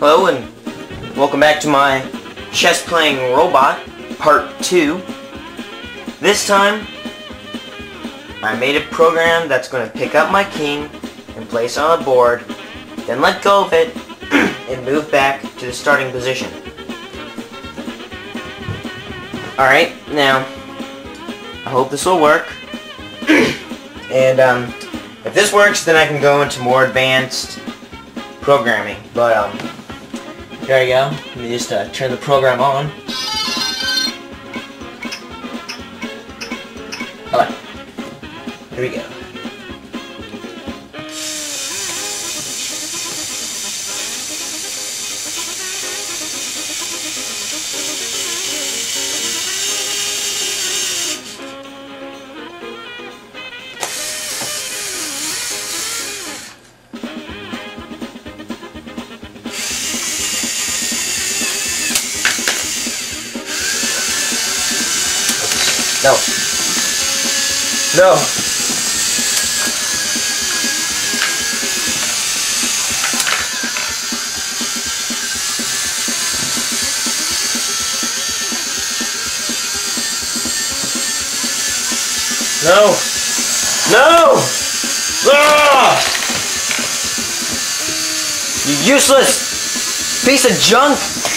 Hello and welcome back to my chess playing robot part 2. This time I made a program that's going to pick up my king and place it on the board, then let go of it and move back to the starting position. Alright, now I hope this will work. and um, if this works then I can go into more advanced programming. But um, there you go. Let me just uh, turn the program on. Alright. Here we go. No. No. No. No! Ah! You useless piece of junk!